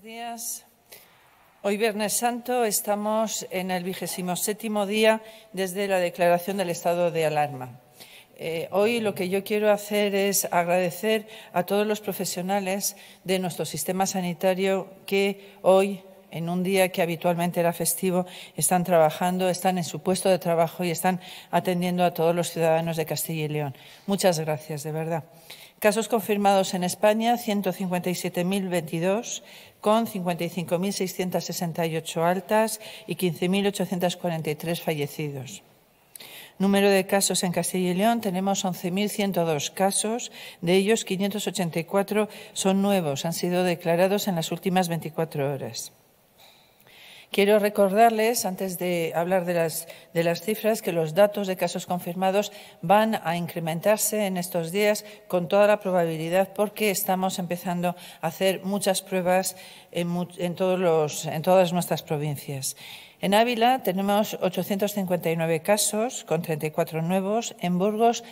Buenos días. Hoy, Viernes Santo, estamos en el vigésimo séptimo día desde la declaración del estado de alarma. Eh, hoy lo que yo quiero hacer es agradecer a todos los profesionales de nuestro sistema sanitario que hoy, en un día que habitualmente era festivo, están trabajando, están en su puesto de trabajo y están atendiendo a todos los ciudadanos de Castilla y León. Muchas gracias, de verdad. Casos confirmados en España, 157.022, con 55.668 altas y 15.843 fallecidos. Número de casos en Castilla y León, tenemos 11.102 casos, de ellos 584 son nuevos, han sido declarados en las últimas 24 horas. Quiero recordarles, antes de hablar de las, de las, cifras, que los datos de casos confirmados van a incrementarse en estos días con toda la probabilidad porque estamos empezando a hacer muchas pruebas en, en, todas nuestras provincias. En Ávila tenemos 859 casos con 34 nuevos. En Burgos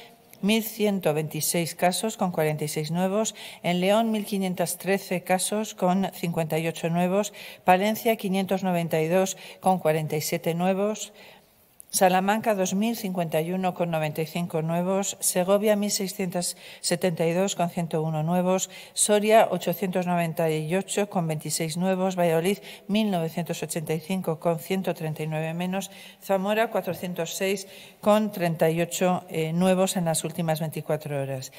1.126 casos con 46 nuevos, en León 1.513 casos con 58 nuevos, Palencia 592 con 47 nuevos, Salamanca 2.051 con 95 nuevos, Segovia 1.672 con 101 nuevos, Soria 898 con 26 nuevos, Valladolid 1.985 con 139 menos, Zamora 406 con 38 eh, nuevos en las últimas 24 horas.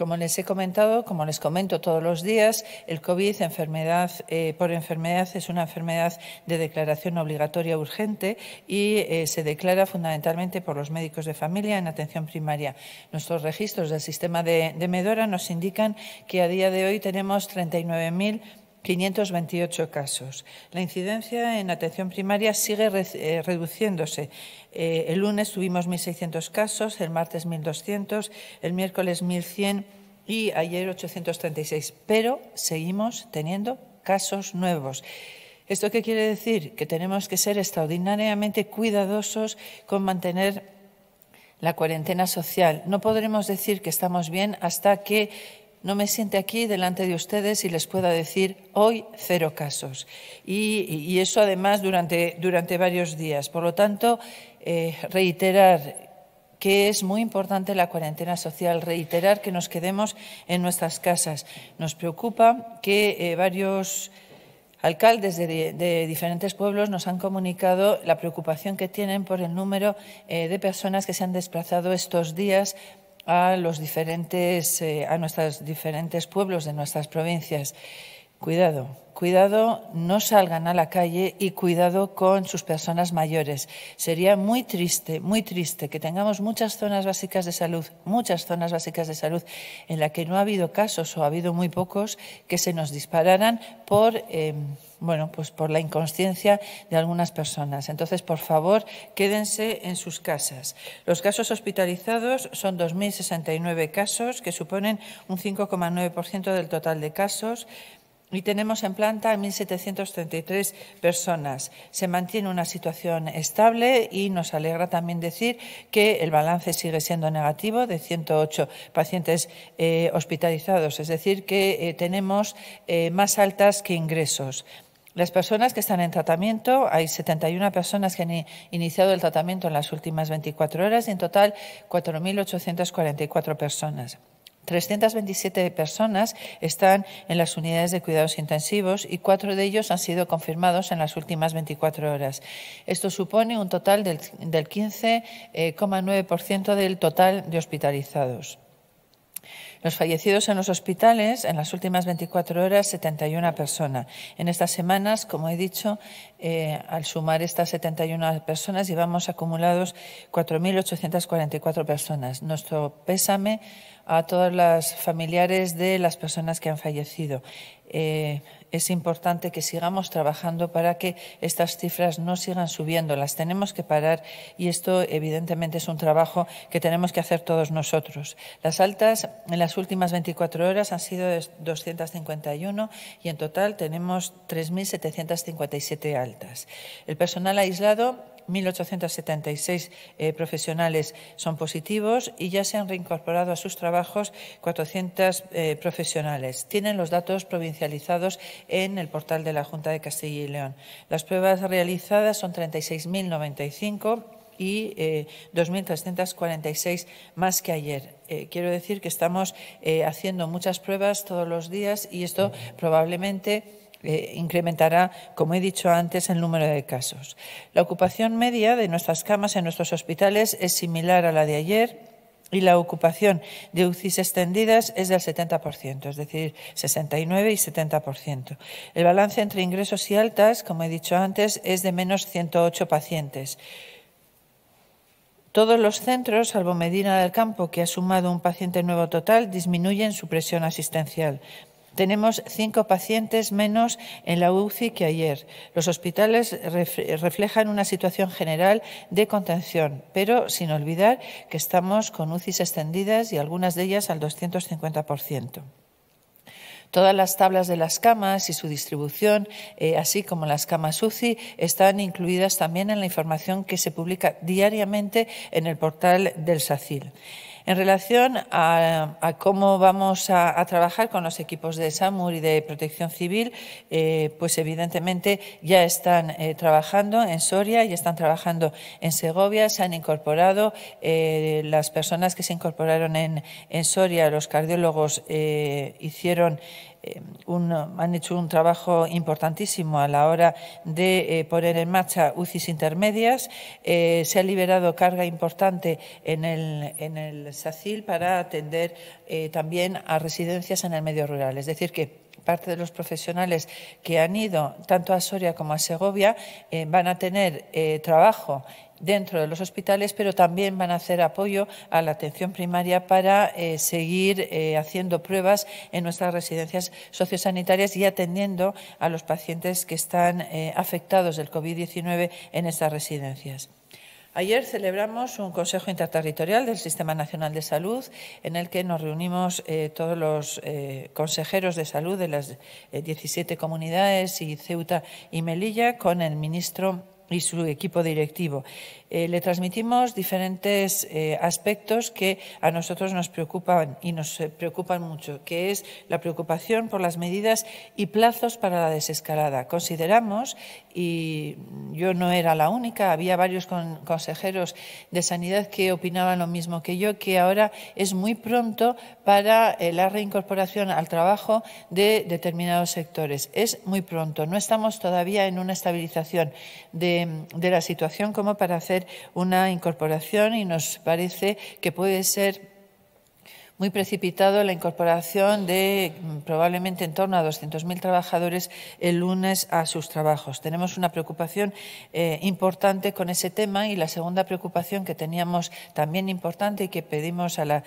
Como les he comentado, como les comento todos los días, el COVID enfermedad, eh, por enfermedad es una enfermedad de declaración obligatoria urgente y eh, se declara fundamentalmente por los médicos de familia en atención primaria. Nuestros registros del sistema de, de Medora nos indican que a día de hoy tenemos 39.000 528 casos. La incidencia en atención primaria sigue eh, reduciéndose. Eh, el lunes tuvimos 1.600 casos, el martes 1.200, el miércoles 1.100 y ayer 836. Pero seguimos teniendo casos nuevos. ¿Esto qué quiere decir? Que tenemos que ser extraordinariamente cuidadosos con mantener la cuarentena social. No podremos decir que estamos bien hasta que no me siente aquí delante de ustedes y les pueda decir hoy cero casos. Y, eso además durante, durante, varios días. Por lo tanto, eh, reiterar que es muy importante la cuarentena social, reiterar que nos quedemos en nuestras casas. Nos preocupa que eh, varios alcaldes de, diferentes pueblos nos han comunicado la preocupación que tienen por el número eh, de personas que se han desplazado estos días a los diferentes, eh, a nuestros diferentes pueblos de nuestras provincias. Cuidado, cuidado, no salgan a la calle y cuidado con sus personas mayores. Sería muy triste, muy triste que tengamos muchas zonas básicas de salud, muchas zonas básicas de salud en las que no ha habido casos o ha habido muy pocos que se nos dispararan por. Eh, bueno, pues por la inconsciencia de algunas personas. Entonces, por favor, quédense en sus casas. Los casos hospitalizados son 2.069 casos, que suponen un 5,9% del total de casos. Y tenemos en planta 1.733 personas. Se mantiene una situación estable y nos alegra también decir que el balance sigue siendo negativo de 108 pacientes eh, hospitalizados, es decir, que eh, tenemos eh, más altas que ingresos. Las personas que están en tratamiento, hay 71 personas que han iniciado el tratamiento en las últimas 24 horas y en total 4.844 personas. 327 personas están en las unidades de cuidados intensivos y cuatro de ellos han sido confirmados en las últimas 24 horas. Esto supone un total del, 15,9% del total de hospitalizados. Los fallecidos en los hospitales, en las últimas 24 horas, 71 personas. En estas semanas, como he dicho, eh, al sumar estas 71 personas, llevamos acumulados 4.844 personas. Nuestro pésame a todas las familiares de las personas que han fallecido. Eh, es importante que sigamos trabajando para que estas cifras no sigan subiendo. Las tenemos que parar y esto, evidentemente, es un trabajo que tenemos que hacer todos nosotros. Las altas en las últimas 24 horas han sido 251 y en total tenemos 3.757 altas. El personal aislado 1.876 eh, profesionales son positivos y ya se han reincorporado a sus trabajos 400 eh, profesionales. Tienen los datos provincializados en el portal de la Junta de Castilla y León. Las pruebas realizadas son 36.095 y 2.346 más que ayer. quiero decir que estamos haciendo muchas pruebas todos los días y esto probablemente eh, incrementará, como he dicho antes, el número de casos. La ocupación media de nuestras camas en nuestros hospitales es similar a la de ayer y la ocupación de UCIs extendidas es del 70%, es decir, 69 y 70%. El balance entre ingresos y altas, como he dicho antes, es de menos 108 pacientes. Todos los centros, salvo Medina del Campo, que ha sumado un paciente nuevo total, disminuyen su presión asistencial. Tenemos cinco pacientes menos en la UCI que ayer. Los hospitales reflejan una situación general de contención, pero sin olvidar que estamos con UCIs extendidas y algunas de ellas al 250%. Todas las tablas de las camas y su distribución, eh, así como las camas UCI, están incluidas también en la información que se publica diariamente en el portal del SACIL. En relación a, cómo vamos a, trabajar con los equipos de SAMUR y de Protección Civil, eh, pues evidentemente ya están eh, trabajando en Soria, y están trabajando en Segovia, se han incorporado eh, las personas que se incorporaron en, en Soria, los cardiólogos hicieron eh, han hecho un trabajo importantísimo a la hora de eh, poner en marcha UCIs intermedias. Eh, se ha liberado carga importante en el, en el SACIL para atender también a residencias en el medio rural. Es decir, que parte de los profesionales que han ido tanto a Soria como a Segovia van a tener trabajo dentro de los hospitales, pero también van a hacer apoyo a la atención primaria para eh, seguir eh, haciendo pruebas en nuestras residencias sociosanitarias y atendiendo a los pacientes que están eh, afectados del COVID-19 en estas residencias. Ayer celebramos un Consejo Interterritorial del Sistema Nacional de Salud en el que nos reunimos todos los consejeros de salud de las 17 comunidades y Ceuta y Melilla con el ministro y su equipo directivo. Eh, le transmitimos diferentes eh, aspectos que a nosotros nos preocupan y nos eh, preocupan mucho, que es la preocupación por las medidas y plazos para la desescalada. Consideramos, y yo no era la única, había varios consejeros de sanidad que opinaban lo mismo que yo, que ahora es muy pronto para la reincorporación al trabajo de determinados sectores. Es muy pronto. No estamos todavía en una estabilización de la situación como para hacer una incorporación y nos parece que puede ser muy precipitado la incorporación de mm, probablemente en torno a 200.000 trabajadores el lunes a sus trabajos. Tenemos una preocupación eh, importante con ese tema y la segunda preocupación que teníamos también importante y que pedimos a la,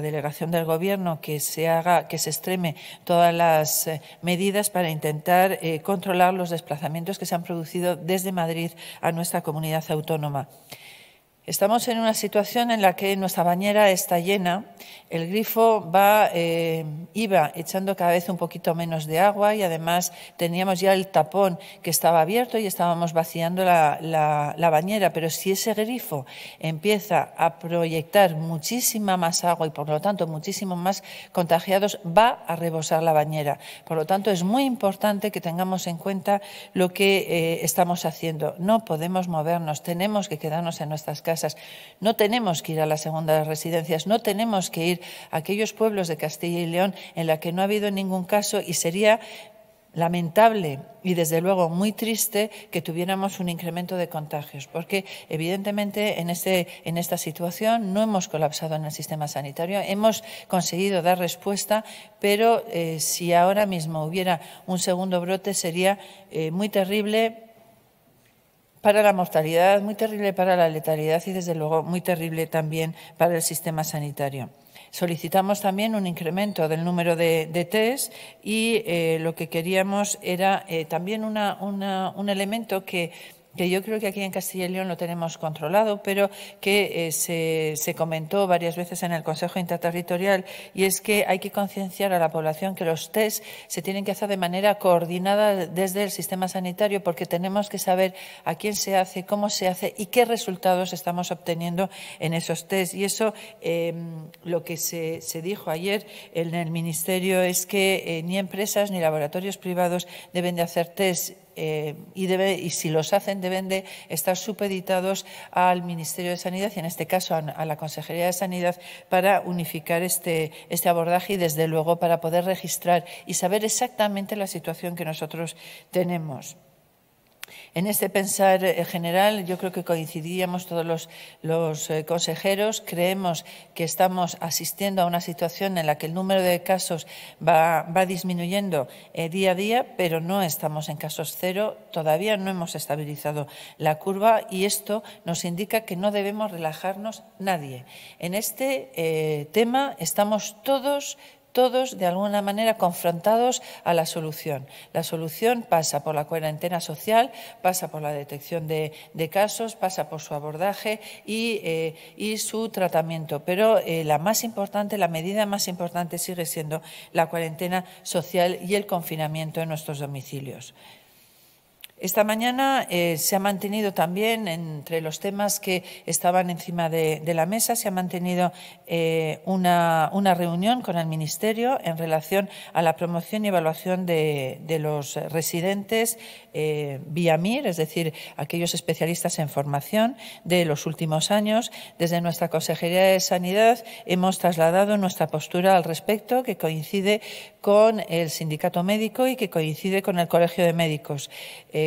delegación del Gobierno que se haga, que se extreme todas las eh, medidas para intentar eh, controlar los desplazamientos que se han producido desde Madrid a nuestra comunidad autónoma. Estamos en una situación en la que nuestra bañera está llena, el grifo va, eh, iba echando cada vez un poquito menos de agua y además teníamos ya el tapón que estaba abierto y estábamos vaciando la, bañera, pero si ese grifo empieza a proyectar muchísima más agua y por lo tanto muchísimos más contagiados, va a rebosar la bañera. Por lo tanto, es muy importante que tengamos en cuenta lo que eh, estamos haciendo. No podemos movernos, tenemos que quedarnos en nuestras casas no tenemos que ir a las segundas residencias, no tenemos que ir a aquellos pueblos de Castilla y León en la que no ha habido ningún caso y sería lamentable y desde luego muy triste que tuviéramos un incremento de contagios, porque evidentemente en, este, en esta situación no hemos colapsado en el sistema sanitario, hemos conseguido dar respuesta, pero eh, si ahora mismo hubiera un segundo brote sería eh, muy terrible para la mortalidad, muy terrible para la letalidad y, desde luego, muy terrible también para el sistema sanitario. Solicitamos también un incremento del número de, test y eh, lo que queríamos era eh, también un elemento que que yo creo que aquí en Castilla y León lo tenemos controlado, pero que eh, se, comentó varias veces en el Consejo Interterritorial, y es que hay que concienciar a la población que los test se tienen que hacer de manera coordinada desde el sistema sanitario, porque tenemos que saber a quién se hace, cómo se hace y qué resultados estamos obteniendo en esos test. Y eso, em, lo que se, dijo ayer en el Ministerio es que eh, ni empresas ni laboratorios privados deben de hacer test eh, y, debe, y, si los hacen deben de estar supeditados al Ministerio de Sanidad y en este caso a, la Consejería de Sanidad para unificar este, este abordaje y desde luego para poder registrar y saber exactamente la situación que nosotros tenemos. En este pensar eh, general, yo creo que coincidíamos todos los, eh, consejeros. Creemos que estamos asistiendo a una situación en la que el número de casos va, disminuyendo eh, día a día, pero no estamos en casos cero. Todavía no hemos estabilizado la curva y esto nos indica que no debemos relajarnos nadie. En este tema estamos todos todos de alguna manera confrontados a la solución. La solución pasa por la cuarentena social, pasa por la detección de, casos, pasa por su abordaje y, eh, su tratamiento. Pero eh, la más importante, la medida más importante sigue siendo la cuarentena social y el confinamiento en nuestros domicilios. Esta mañana eh, se ha mantenido también, entre los temas que estaban encima de, la mesa, se ha mantenido eh, una, reunión con el Ministerio en relación a la promoción y evaluación de, los residentes eh, vía MIR, es decir, aquellos especialistas en formación de los últimos años. Desde nuestra Consejería de Sanidad hemos trasladado nuestra postura al respecto, que coincide con el sindicato médico y que coincide con el Colegio de Médicos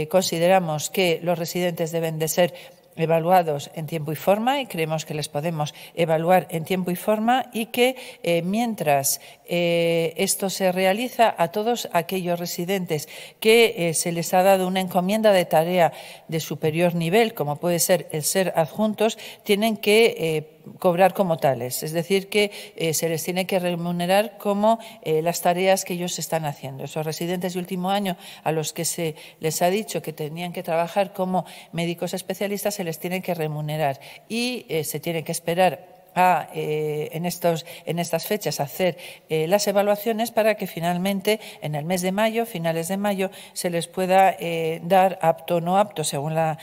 consideramos que los residentes deben de ser evaluados en tiempo y forma y creemos que les podemos evaluar en tiempo y forma y que eh, mientras eh, esto se realiza a todos aquellos residentes que eh, se les ha dado una encomienda de tarea de superior nivel, como puede ser el ser adjuntos, tienen que cobrar como tales, es decir, que eh, se les tiene que remunerar como eh, las tareas que ellos están haciendo. Esos residentes de último año a los que se les ha dicho que tenían que trabajar como médicos especialistas se les tiene que remunerar y eh, se tiene que esperar eh, en, estos, en estas fechas hacer eh, las evaluaciones para que finalmente en el mes de mayo, finales de mayo, se les pueda eh, dar apto o no apto según la,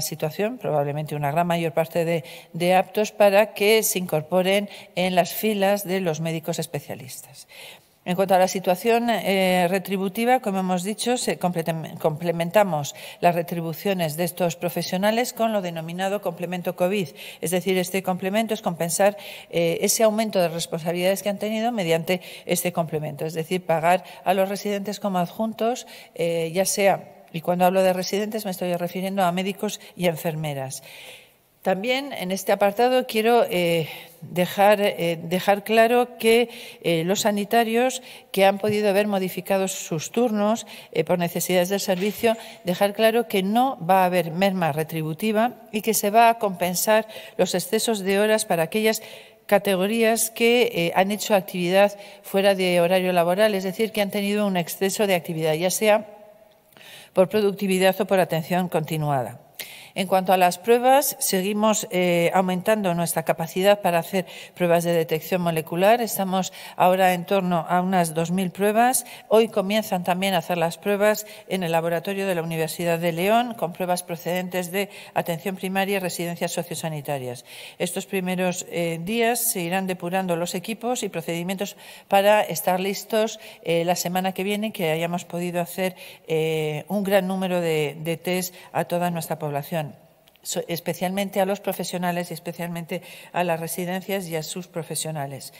situación, probablemente una gran mayor parte de, de aptos para que se incorporen en las filas de los médicos especialistas. En cuanto a la situación eh, retributiva, como hemos dicho, complementamos las retribuciones de estos profesionales con lo denominado complemento COVID. Es decir, este complemento es compensar eh, ese aumento de responsabilidades que han tenido mediante este complemento. Es decir, pagar a los residentes como adjuntos, eh, ya sea, y cuando hablo de residentes me estoy refiriendo a médicos y enfermeras. También en este apartado quiero eh, dejar, eh, dejar, claro que eh, los sanitarios que han podido ver modificados sus turnos por necesidades del servicio, dejar claro que no va a haber merma retributiva y que se va a compensar los excesos de horas para aquellas categorías que han hecho actividad fuera de horario laboral, es decir, que han tenido un exceso de actividad, ya sea por productividad o por atención continuada. En cuanto a las pruebas, seguimos eh, aumentando nuestra capacidad para hacer pruebas de detección molecular. Estamos ahora en torno a unas 2.000 pruebas. Hoy comienzan también a hacer las pruebas en el laboratorio de la Universidad de León con pruebas procedentes de atención primaria y residencias sociosanitarias. Estos primeros eh, días se irán depurando los equipos y procedimientos para estar listos eh, la semana que viene, que hayamos podido hacer un gran número de, de test a toda nuestra población especialmente a los profesionales y especialmente a las residencias y a sus profesionales.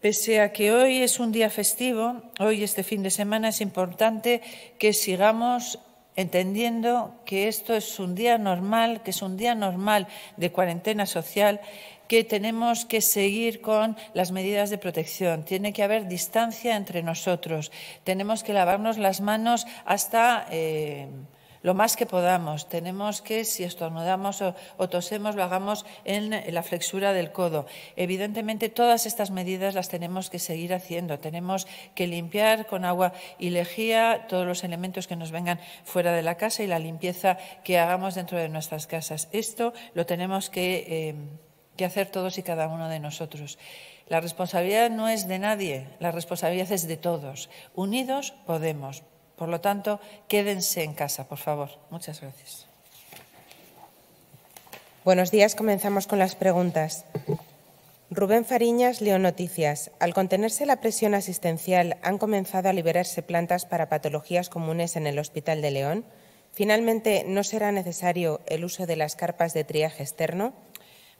Pese a que hoy es un día festivo, hoy este fin de semana es importante que sigamos entendiendo que esto es un día normal, que es un día normal de cuarentena social, que tenemos que seguir con las medidas de protección. Tiene que haber distancia entre nosotros. Tenemos que lavarnos las manos hasta. Eh, lo más que podamos. Tenemos que, si estornudamos o, tosemos, lo hagamos en la flexura del codo. Evidentemente, todas estas medidas las tenemos que seguir haciendo. Tenemos que limpiar con agua y lejía todos los elementos que nos vengan fuera de la casa y la limpieza que hagamos dentro de nuestras casas. Esto lo tenemos que, eh, hacer todos y cada uno de nosotros. La responsabilidad no es de nadie, la responsabilidad es de todos. Unidos podemos. Por lo tanto, quédense en casa, por favor. Muchas gracias. Buenos días. Comenzamos con las preguntas. Rubén Fariñas, León Noticias. Al contenerse la presión asistencial, han comenzado a liberarse plantas para patologías comunes en el Hospital de León. Finalmente, ¿no será necesario el uso de las carpas de triaje externo?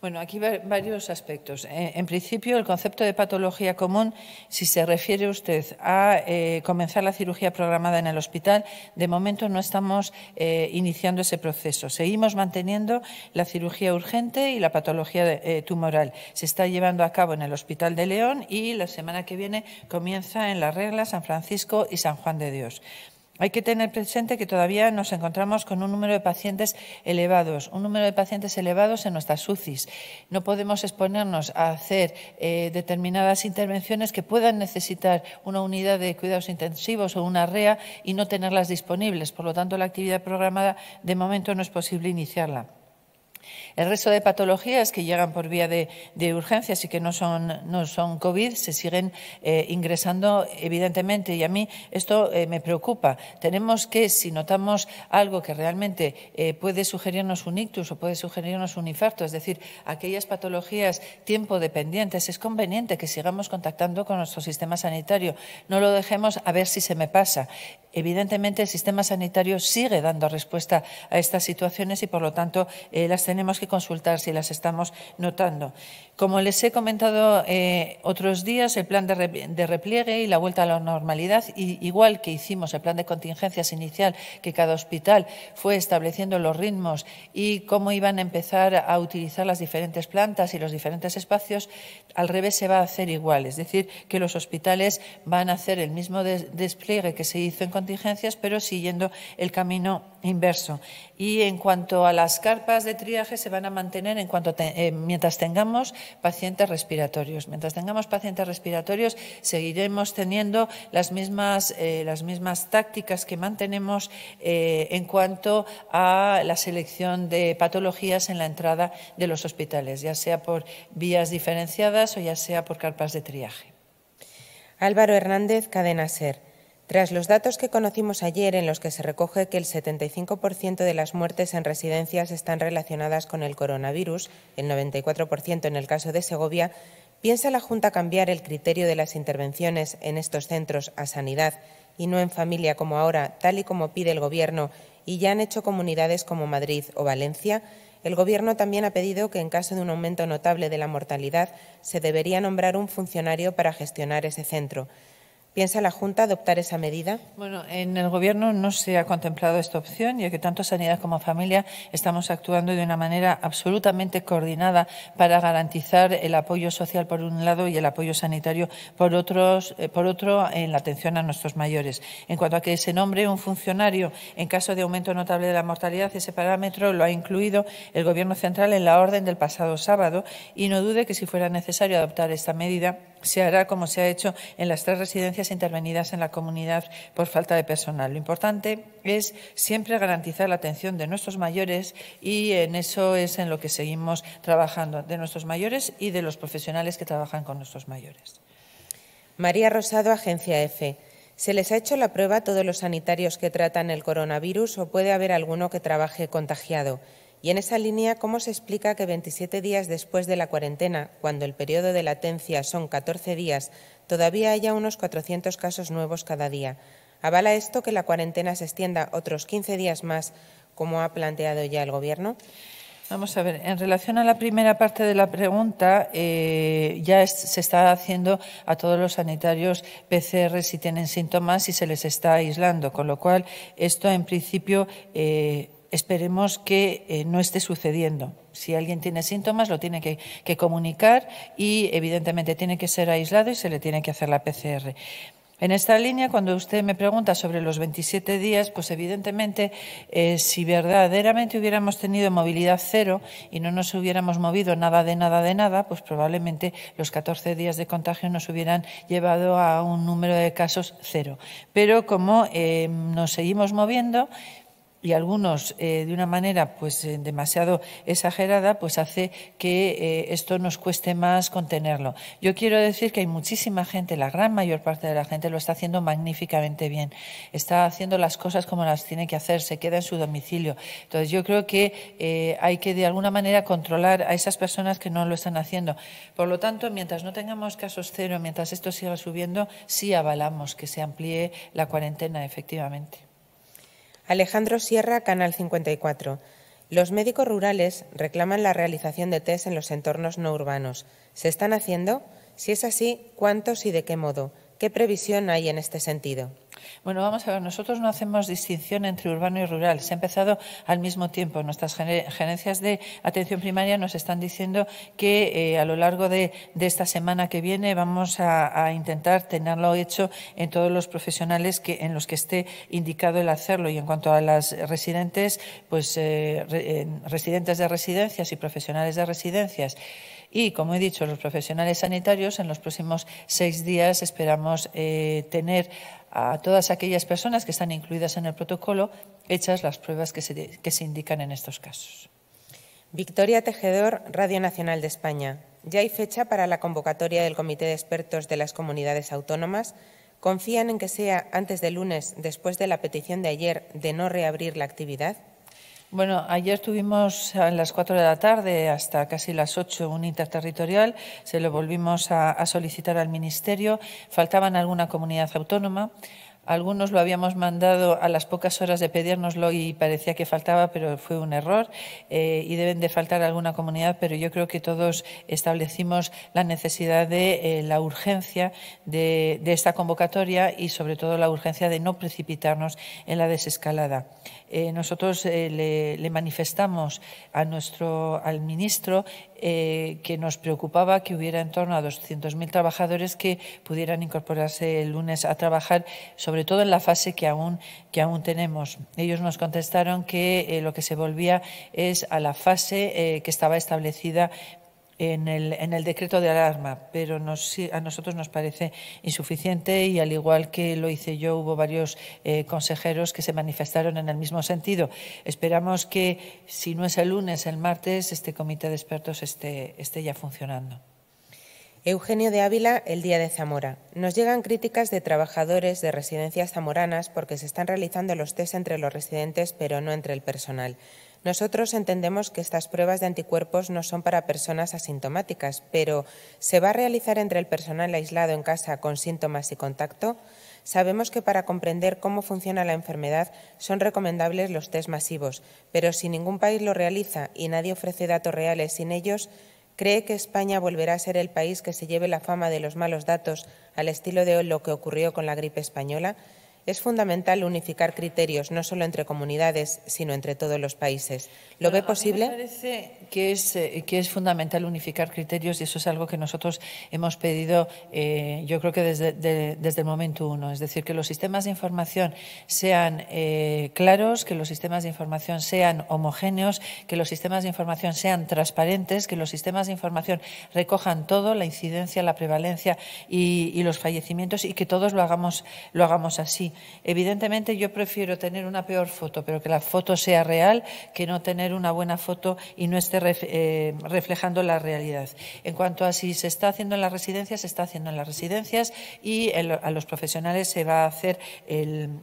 Bueno, aquí varios aspectos. Eh, en principio, el concepto de patología común, si se refiere usted a eh, comenzar la cirugía programada en el hospital, de momento no estamos eh, iniciando ese proceso. Seguimos manteniendo la cirugía urgente y la patología tumoral. Se está llevando a cabo en el Hospital de León y la semana que viene comienza en La Regla, San Francisco y San Juan de Dios. Hay que tener presente que todavía nos encontramos con un número de pacientes elevados, un número de pacientes elevados en nuestras UCIs. No podemos exponernos a hacer eh, determinadas intervenciones que puedan necesitar una unidad de cuidados intensivos o una REA y no tenerlas disponibles. Por lo tanto, la actividad programada de momento no es posible iniciarla. El resto de patologías que llegan por vía de, urgencias y que no son, no son COVID se siguen eh, ingresando, evidentemente, y a mí esto eh, me preocupa. Tenemos que, si notamos algo que realmente eh, puede sugerirnos un ictus o puede sugerirnos un infarto, es decir, aquellas patologías tiempo dependientes, es conveniente que sigamos contactando con nuestro sistema sanitario. No lo dejemos a ver si se me pasa. Evidentemente, el sistema sanitario sigue dando respuesta a estas situaciones y, por lo tanto, las tenemos que consultar si las estamos notando. Como les he comentado eh, otros días, el plan de, repliegue y la vuelta a la normalidad, igual que hicimos el plan de contingencias inicial, que cada hospital fue estableciendo los ritmos y cómo iban a empezar a utilizar las diferentes plantas y los diferentes espacios, al revés se va a hacer igual. Es decir, que los hospitales van a hacer el mismo despliegue que se hizo en contingencias, pero siguiendo el camino inverso. Y en cuanto a las carpas de triaje, se van a mantener en cuanto eh, mientras tengamos pacientes respiratorios. Mientras tengamos pacientes respiratorios, seguiremos teniendo las mismas, eh, las mismas tácticas que mantenemos eh, en cuanto a la selección de patologías en la entrada de los hospitales, ya sea por vías diferenciadas o ya sea por carpas de triaje. Álvaro Hernández, Cadena Ser. Tras los datos que conocimos ayer, en los que se recoge que el 75% de las muertes en residencias están relacionadas con el coronavirus, el 94% en el caso de Segovia, ¿piensa la Junta cambiar el criterio de las intervenciones en estos centros a sanidad y no en familia como ahora, tal y como pide el Gobierno y ya han hecho comunidades como Madrid o Valencia? El Gobierno también ha pedido que, en caso de un aumento notable de la mortalidad, se debería nombrar un funcionario para gestionar ese centro. ¿Piensa la Junta adoptar esa medida? Bueno, en el Gobierno no se ha contemplado esta opción, ya que tanto Sanidad como Familia estamos actuando de una manera absolutamente coordinada para garantizar el apoyo social por un lado y el apoyo sanitario por, otros, eh, por otro en la atención a nuestros mayores. En cuanto a que se nombre un funcionario en caso de aumento notable de la mortalidad, ese parámetro lo ha incluido el Gobierno central en la orden del pasado sábado y no dude que si fuera necesario adoptar esta medida se hará como se ha hecho en las tres residencias intervenidas en la comunidad por falta de personal. Lo importante es siempre garantizar la atención de nuestros mayores y en eso es en lo que seguimos trabajando, de nuestros mayores y de los profesionales que trabajan con nuestros mayores. María Rosado, Agencia EFE. ¿Se les ha hecho la prueba a todos los sanitarios que tratan el coronavirus o puede haber alguno que trabaje contagiado? Y en esa línea, ¿cómo se explica que 27 días después de la cuarentena, cuando el periodo de latencia son 14 días, todavía haya unos 400 casos nuevos cada día? ¿Avala esto que la cuarentena se extienda otros 15 días más, como ha planteado ya el Gobierno? Vamos a ver, en relación a la primera parte de la pregunta, eh, ya se está haciendo a todos los sanitarios PCR si tienen síntomas y se les está aislando, con lo cual esto en principio eh, esperemos que eh, no esté sucediendo. Si alguien tiene síntomas, lo tiene que, comunicar y, evidentemente, tiene que ser aislado y se le tiene que hacer la PCR. En esta línea, cuando usted me pregunta sobre los 27 días, pues evidentemente, eh, si verdaderamente hubiéramos tenido movilidad cero y no nos hubiéramos movido nada de nada de nada, pues probablemente los 14 días de contagio nos hubieran llevado a un número de casos cero. Pero como eh, nos seguimos moviendo, y algunos eh, de una manera pues eh, demasiado exagerada pues hace que eh, esto nos cueste más contenerlo. Yo quiero decir que hay muchísima gente, la gran mayor parte de la gente lo está haciendo magníficamente bien, está haciendo las cosas como las tiene que hacer, se queda en su domicilio. Entonces yo creo que hay que de alguna manera controlar a esas personas que no lo están haciendo. Por lo tanto, mientras no tengamos casos cero, mientras esto siga subiendo, sí avalamos que se amplíe la cuarentena efectivamente. Alejandro Sierra, Canal 54. Los médicos rurales reclaman la realización de test en los entornos no urbanos. ¿Se están haciendo? Si es así, ¿cuántos y de qué modo? ¿Qué previsión hay en este sentido? Bueno, vamos a ver, nosotros no hacemos distinción entre urbano y rural. Se ha empezado al mismo tiempo. Nuestras gerencias de atención primaria nos están diciendo que eh, a lo largo de, esta semana que viene vamos a, intentar tenerlo hecho en todos los profesionales que, en los que esté indicado el hacerlo. Y en cuanto a las residentes, pues eh, residentes de residencias y profesionales de residencias, y, como he dicho, los profesionales sanitarios, en los próximos seis días esperamos eh, tener a todas aquellas personas que están incluidas en el protocolo hechas las pruebas que se, que se indican en estos casos. Victoria Tejedor, Radio Nacional de España. Ya hay fecha para la convocatoria del Comité de Expertos de las Comunidades Autónomas. ¿Confían en que sea antes del lunes, después de la petición de ayer de no reabrir la actividad? Bueno, ayer tuvimos a las 4 de la tarde hasta casi las 8 un interterritorial. Se lo volvimos a, solicitar al Ministerio. Faltaban alguna comunidad autónoma. Algunos lo habíamos mandado a las pocas horas de pedírnoslo y parecía que faltaba, pero fue un error eh, y deben de faltar alguna comunidad, pero yo creo que todos establecimos la necesidad de eh, la urgencia de, esta convocatoria y sobre todo la urgencia de no precipitarnos en la desescalada. Eh, nosotros le, le, manifestamos a nuestro, al ministro eh, que nos preocupaba que hubiera en torno a 200.000 trabajadores que pudieran incorporarse el lunes a trabajar, sobre todo en la fase que aún, que aún tenemos. Ellos nos contestaron que eh, lo que se volvía es a la fase eh, que estaba establecida en el, en el, decreto de alarma, pero a nosotros nos parece insuficiente y al igual que lo hice yo, hubo varios eh, consejeros que se manifestaron en el mismo sentido. Esperamos que, si no es el lunes, el martes, este comité de expertos esté, esté ya funcionando. Eugenio de Ávila, El Día de Zamora. Nos llegan críticas de trabajadores de residencias zamoranas porque se están realizando los test entre los residentes, pero no entre el personal. Nosotros entendemos que estas pruebas de anticuerpos no son para personas asintomáticas, pero ¿se va a realizar entre el personal aislado en casa con síntomas y contacto? Sabemos que para comprender cómo funciona la enfermedad son recomendables los test masivos, pero si ningún país lo realiza y nadie ofrece datos reales sin ellos, ¿cree que España volverá a ser el país que se lleve la fama de los malos datos al estilo de lo que ocurrió con la gripe española? Es fundamental unificar criterios no solo entre comunidades, sino entre todos los países. ¿Lo ve posible? me parece que es, eh, que es fundamental unificar criterios y eso es algo que nosotros hemos pedido, eh, yo creo que desde, desde, el momento uno. Es decir, que los sistemas de información sean eh, claros, que los sistemas de información sean homogéneos, que los sistemas de información sean transparentes, que los sistemas de información recojan todo, la incidencia, la prevalencia y, y los fallecimientos y que todos lo hagamos, lo hagamos así. Evidentemente yo prefiero tener una peor foto, pero que la foto sea real, que no tener una buena foto y no esté eh, reflejando la realidad. En cuanto a si se está haciendo en las residencias, se está haciendo en las residencias y a los profesionales se va a hacer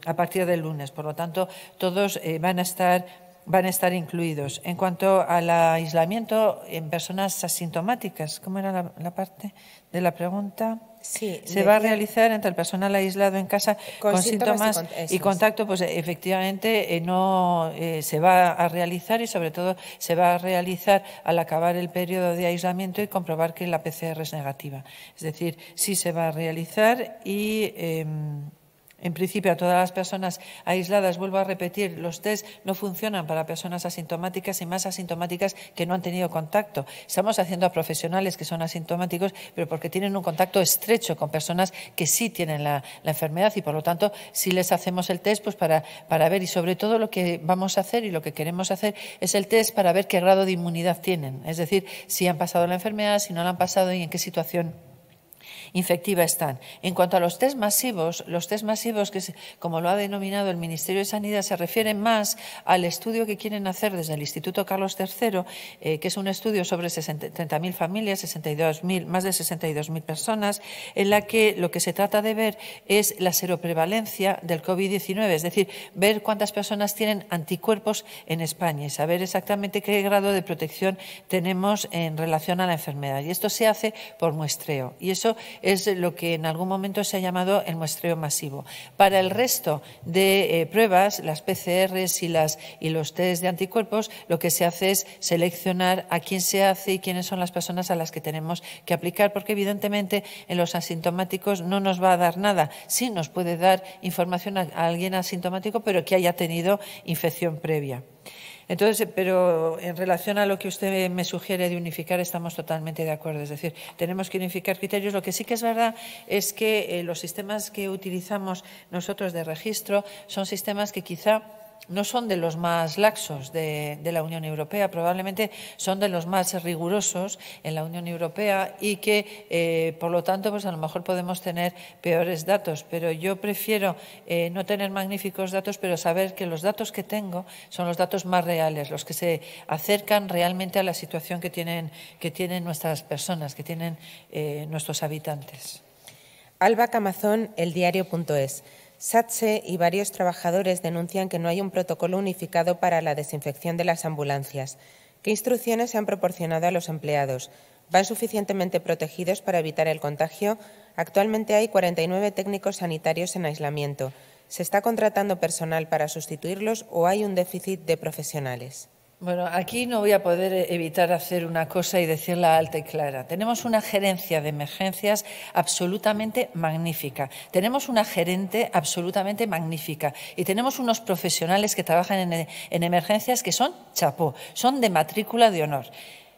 a partir del lunes. Por lo tanto, todos eh, van a estar van a estar incluidos. En cuanto al aislamiento en personas asintomáticas, ¿cómo era la, parte de la pregunta? Sí, se va a realizar entre el personal aislado en casa con, síntomas, y, contacto, pues efectivamente eh, no eh, se va a realizar y sobre todo se va a realizar al acabar el periodo de aislamiento y comprobar que la PCR es negativa. Es decir, sí se va a realizar y em, en principio a todas las personas aisladas, vuelvo a repetir, los test no funcionan para personas asintomáticas y más asintomáticas que no han tenido contacto. Estamos haciendo a profesionales que son asintomáticos, pero porque tienen un contacto estrecho con personas que sí tienen la, enfermedad y, por lo tanto, si les hacemos el test pues para, para ver y, sobre todo, lo que vamos a hacer y lo que queremos hacer es el test para ver qué grado de inmunidad tienen, es decir, si han pasado la enfermedad, si no la han pasado y en qué situación infectiva están. En cuanto a los test masivos, los test masivos, que como lo ha denominado el Ministerio de Sanidad, se refieren más al estudio que quieren hacer desde el Instituto Carlos III, eh, que es un estudio sobre 30.000 familias, 62 más de 62.000 personas, en la que lo que se trata de ver es la seroprevalencia del COVID-19, es decir, ver cuántas personas tienen anticuerpos en España y saber exactamente qué grado de protección tenemos en relación a la enfermedad. Y esto se hace por muestreo. Y eso es lo que en algún momento se ha llamado el muestreo masivo. Para el resto de eh, pruebas, las PCRs y, los test de anticuerpos, lo que se hace es seleccionar a quién se hace y quiénes son las personas a las que tenemos que aplicar, porque evidentemente en los asintomáticos no nos va a dar nada. Sí nos puede dar información a alguien asintomático, pero que haya tenido infección previa. Entonces, pero en relación a lo que usted me sugiere de unificar, estamos totalmente de acuerdo. Es decir, tenemos que unificar criterios. Lo que sí que es verdad es que eh, los sistemas que utilizamos nosotros de registro son sistemas que quizá no son de los más laxos de, la Unión Europea, probablemente son de los más rigurosos en la Unión Europea y que, eh, por lo tanto, pues a lo mejor podemos tener peores datos. Pero yo prefiero eh, no tener magníficos datos, pero saber que los datos que tengo son los datos más reales, los que se acercan realmente a la situación que tienen, que tienen nuestras personas, que tienen eh, nuestros habitantes. Alba Camazón, eldiario.es. SATSE y varios trabajadores denuncian que no hay un protocolo unificado para la desinfección de las ambulancias. ¿Qué instrucciones se han proporcionado a los empleados? ¿Van suficientemente protegidos para evitar el contagio? Actualmente hay 49 técnicos sanitarios en aislamiento. ¿Se está contratando personal para sustituirlos o hay un déficit de profesionales? Bueno, aquí no voy a poder evitar hacer una cosa y decirla alta y clara. Tenemos una gerencia de emergencias absolutamente magnífica. Tenemos una gerente absolutamente magnífica. Y tenemos unos profesionales que trabajan en, en emergencias que son chapó, son de matrícula de honor.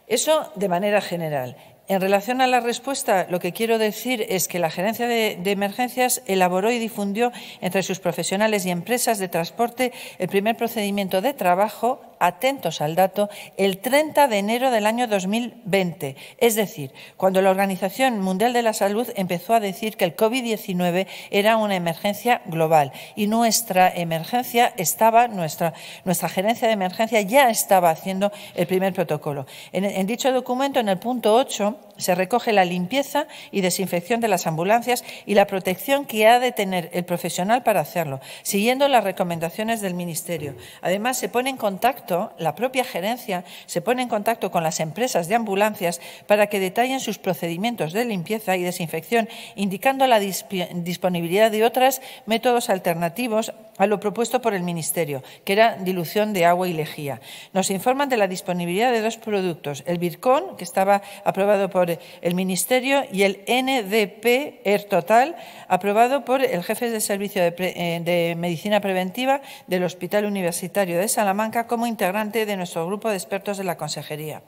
Eso de manera general. En relación a la respuesta, lo que quiero decir es que la Gerencia de, Emergencias elaboró y difundió entre sus profesionales y empresas de transporte el primer procedimiento de trabajo, atentos al dato, el 30 de enero del año 2020. Es decir, cuando la Organización Mundial de la Salud empezó a decir que el COVID-19 era una emergencia global y nuestra emergencia estaba, nuestra, nuestra Gerencia de Emergencia ya estaba haciendo el primer protocolo. En, en dicho documento, en el punto 8, se recoge la limpieza y desinfección de las ambulancias y la protección que ha de tener el profesional para hacerlo, siguiendo las recomendaciones del Ministerio. Además, se pone en contacto, la propia gerencia se pone en contacto con las empresas de ambulancias para que detallen sus procedimientos de limpieza y desinfección, indicando la disponibilidad de otros métodos alternativos a lo propuesto por el Ministerio, que era dilución de agua y lejía. Nos informan de la disponibilidad de dos productos, el Vircon, que estaba aprobado por el Ministerio, y el NDP Air Total, aprobado por el jefe de Servicio de, eh, de Medicina Preventiva del Hospital Universitario de Salamanca como integrante de nuestro grupo de expertos de la Consejería.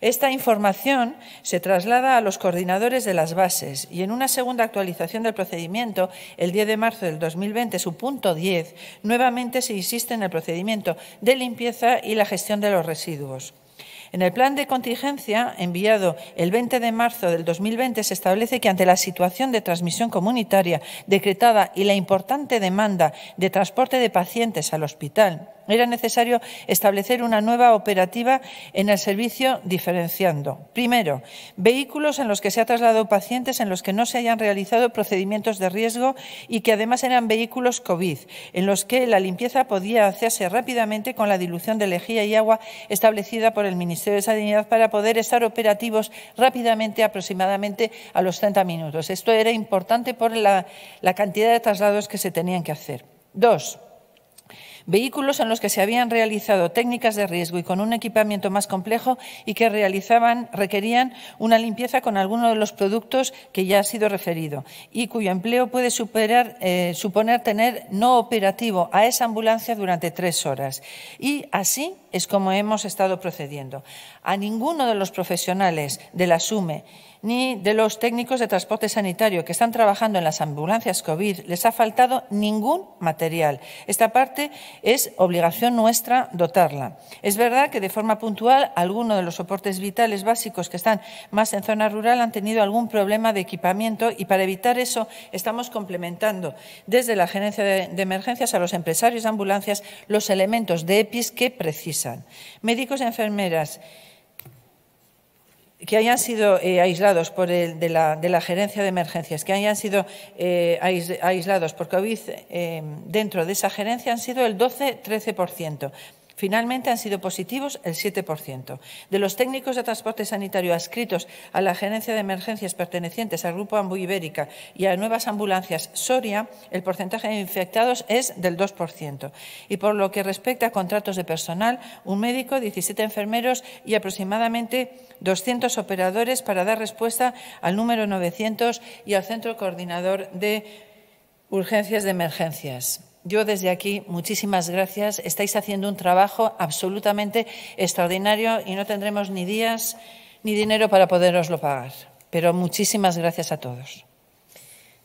Esta información se traslada a los coordinadores de las bases y en una segunda actualización del procedimiento, el 10 de marzo del 2020, su punto 10, nuevamente se insiste en el procedimiento de limpieza y la gestión de los residuos. En el plan de contingencia enviado el 20 de marzo del 2020 se establece que ante la situación de transmisión comunitaria decretada y la importante demanda de transporte de pacientes al hospital, era necesario establecer una nueva operativa en el servicio diferenciando. Primero, vehículos en los que se ha trasladado pacientes en los que no se hayan realizado procedimientos de riesgo y que además eran vehículos COVID, en los que la limpieza podía hacerse rápidamente con la dilución de lejía y agua establecida por el Ministerio de Sanidad para poder estar operativos rápidamente, aproximadamente a los 30 minutos. Esto era importante por la, la cantidad de traslados que se tenían que hacer. Dos, Vehículos en los que se habían realizado técnicas de riesgo y con un equipamiento más complejo y que realizaban, requerían una limpieza con alguno de los productos que ya ha sido referido y cuyo empleo puede eh, suponer tener no operativo a esa ambulancia durante tres horas. Y así es como hemos estado procediendo. A ninguno de los profesionales de la SUME ni de los técnicos de transporte sanitario que están trabajando en las ambulancias COVID les ha faltado ningún material. Esta parte es obligación nuestra dotarla. Es verdad que de forma puntual algunos de los soportes vitales básicos que están más en zona rural han tenido algún problema de equipamiento y para evitar eso estamos complementando desde la gerencia de, emergencias a los empresarios de ambulancias los elementos de EPIs que precisan. Médicos y enfermeras que hayan sido eh, aislados por el, de, la, de, la, gerencia de emergencias, que hayan sido eh, aislados por COVID eh, dentro de esa gerencia han sido el 12-13%. Finalmente han sido positivos el 7%. De los técnicos de transporte sanitario adscritos a la gerencia de emergencias pertenecientes al Grupo Ambu Ibérica y a nuevas ambulancias Soria, el porcentaje de infectados es del 2%. Y por lo que respecta a contratos de personal, un médico, 17 enfermeros y aproximadamente 200 operadores para dar respuesta al número 900 y al Centro Coordinador de Urgencias de Emergencias. Yo desde aquí, muchísimas gracias. Estáis haciendo un trabajo absolutamente extraordinario y no tendremos ni días ni dinero para poderoslo pagar. Pero muchísimas gracias a todos.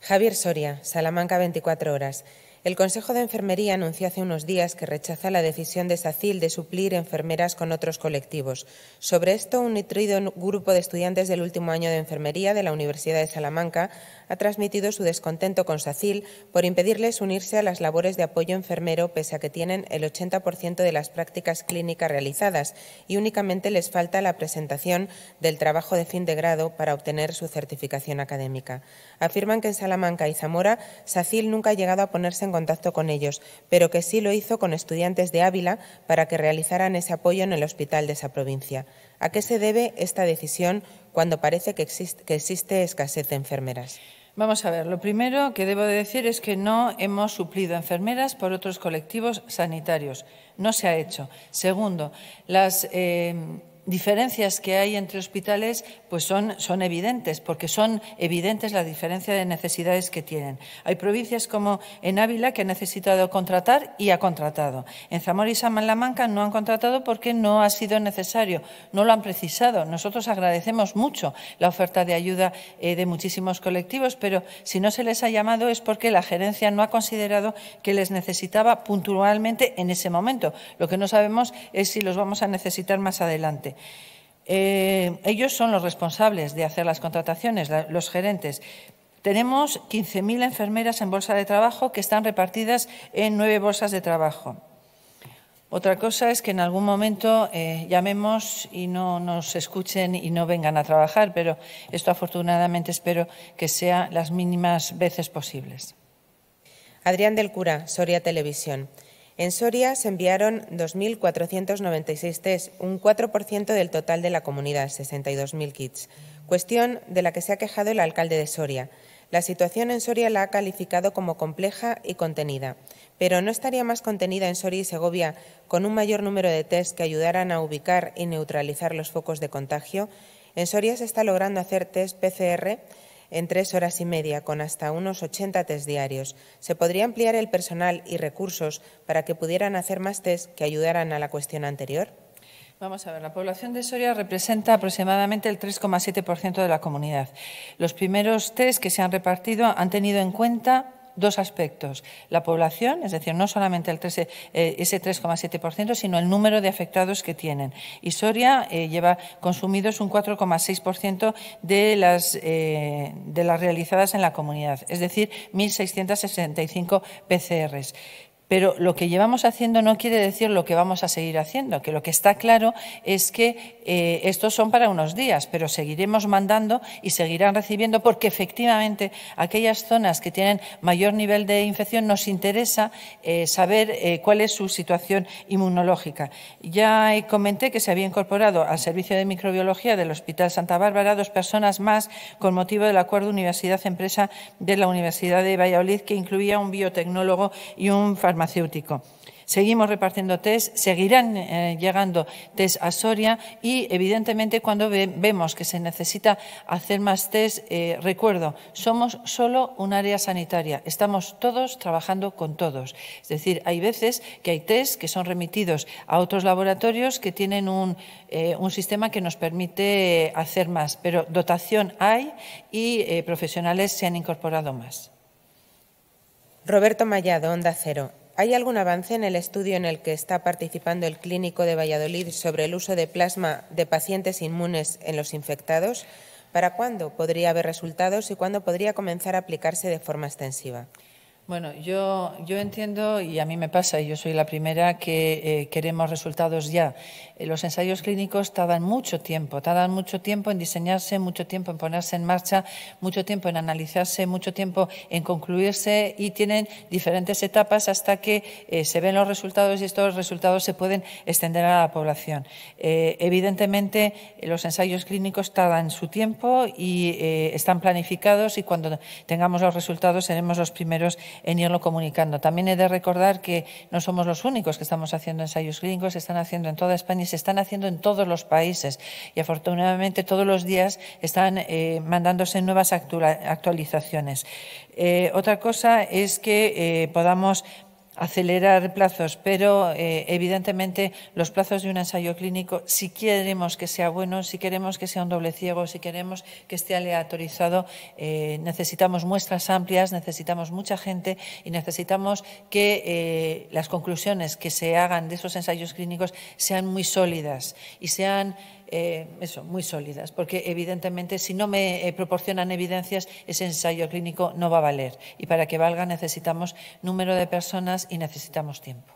Javier Soria, Salamanca 24 horas. El Consejo de Enfermería anunció hace unos días que rechaza la decisión de SACIL de suplir enfermeras con otros colectivos. Sobre esto, un nutrido grupo de estudiantes del último año de enfermería de la Universidad de Salamanca ha transmitido su descontento con SACIL por impedirles unirse a las labores de apoyo enfermero pese a que tienen el 80% de las prácticas clínicas realizadas y únicamente les falta la presentación del trabajo de fin de grado para obtener su certificación académica. Afirman que en Salamanca y Zamora SACIL nunca ha llegado a ponerse en contacto con ellos, pero que sí lo hizo con estudiantes de Ávila para que realizaran ese apoyo en el hospital de esa provincia. ¿A qué se debe esta decisión cuando parece que existe, que existe escasez de enfermeras? Vamos a ver, lo primero que debo de decir es que no hemos suplido enfermeras por otros colectivos sanitarios. No se ha hecho. Segundo, las eh, diferencias que hay entre hospitales pues son, evidentes, porque son evidentes la diferencia de necesidades que tienen. Hay provincias como en Ávila que han necesitado contratar y ha contratado. En Zamora y Salamanca no han contratado porque no ha sido necesario, no lo han precisado. Nosotros agradecemos mucho la oferta de ayuda eh, de muchísimos colectivos, pero si no se les ha llamado es porque la gerencia no ha considerado que les necesitaba puntualmente en ese momento. Lo que no sabemos es si los vamos a necesitar más adelante. Eh, ellos son los responsables de hacer las contrataciones, los gerentes. Tenemos 15.000 enfermeras en bolsa de trabajo que están repartidas en nueve bolsas de trabajo. Otra cosa es que en algún momento eh, llamemos y no nos escuchen y no vengan a trabajar, pero esto afortunadamente espero que sea las mínimas veces posibles. Adrián del Cura, Soria Televisión. En Soria se enviaron 2.496 test, un 4% del total de la comunidad, 62.000 kits. Cuestión de la que se ha quejado el alcalde de Soria. La situación en Soria la ha calificado como compleja y contenida, pero ¿no estaría más contenida en Soria y Segovia con un mayor número de test que ayudaran a ubicar y neutralizar los focos de contagio? En Soria se está logrando hacer test PCR en tres horas y media, con hasta unos 80 test diarios. Se podría ampliar el personal y recursos para que pudieran hacer más test que ayudaran a la cuestión anterior. Vamos a ver, la población de Soria representa aproximadamente el 3,7% de la comunidad. Los primeros test que se han repartido han tenido en cuenta dos aspectos. La población, es decir, no solamente el 13, eh, ese 3,7%, sino el número de afectados que tienen. Y Soria eh, lleva consumidos un 4,6% de las, eh, de las realizadas en la comunidad, es decir, 1.665 PCRs. Pero lo que llevamos haciendo no quiere decir lo que vamos a seguir haciendo, que lo que está claro es que eh, estos son para unos días, pero seguiremos mandando y seguirán recibiendo porque efectivamente aquellas zonas que tienen mayor nivel de infección nos interesa eh, saber eh, cuál es su situación inmunológica. Ya comenté que se había incorporado al servicio de microbiología del Hospital Santa Bárbara dos personas más con motivo del acuerdo Universidad-Empresa de la Universidad de Valladolid que incluía un biotecnólogo y un farmacéutico farmacéutico. Seguimos repartiendo test, seguirán eh, llegando test a Soria y, evidentemente, cuando vemos que se necesita hacer más test, eh, recuerdo, somos solo un área sanitaria, estamos todos trabajando con todos. Es decir, hay veces que hay test que son remitidos a otros laboratorios que tienen un, eh, un sistema que nos permite hacer más, pero dotación hay y profesionales se han incorporado más. Roberto Mayado, Onda Cero. ¿Hay algún avance en el estudio en el que está participando el clínico de Valladolid sobre el uso de plasma de pacientes inmunes en los infectados? ¿Para cuándo podría haber resultados y cuándo podría comenzar a aplicarse de forma extensiva? Bueno, yo, yo entiendo, y a mí me pasa, y yo soy la primera, que eh, queremos resultados ya. Eh, los ensayos clínicos tardan mucho tiempo, tardan mucho tiempo en diseñarse, mucho tiempo en ponerse en marcha, mucho tiempo en analizarse, mucho tiempo en concluirse y tienen diferentes etapas hasta que eh, se ven los resultados y estos resultados se pueden extender a la población. evidentemente, los ensayos clínicos tardan su tiempo y están planificados y cuando tengamos los resultados seremos los primeros en irlo comunicando. También he de recordar que no somos los únicos que estamos haciendo ensayos clínicos, se están haciendo en toda España y se están haciendo en todos los países. Y afortunadamente todos los días están eh, mandándose nuevas actualizaciones. Eh, otra cosa es que eh, podamos acelerar plazos, pero eh, evidentemente los plazos de un ensayo clínico, si queremos que sea bueno, si queremos que sea un doble ciego, si queremos que esté aleatorizado, eh, necesitamos muestras amplias, necesitamos mucha gente y necesitamos que eh, las conclusiones que se hagan de esos ensayos clínicos sean muy sólidas y sean eh, eso, muy sólidas, porque evidentemente si no me eh, proporcionan evidencias, ese ensayo clínico no va a valer. Y para que valga necesitamos número de personas y necesitamos tiempo.